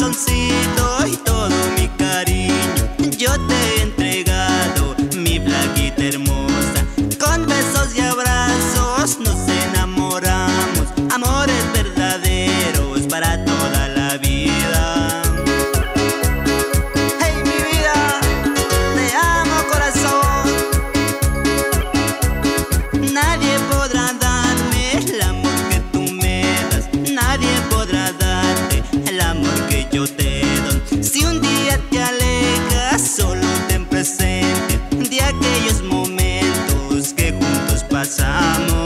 corazoncito y todo mi Time.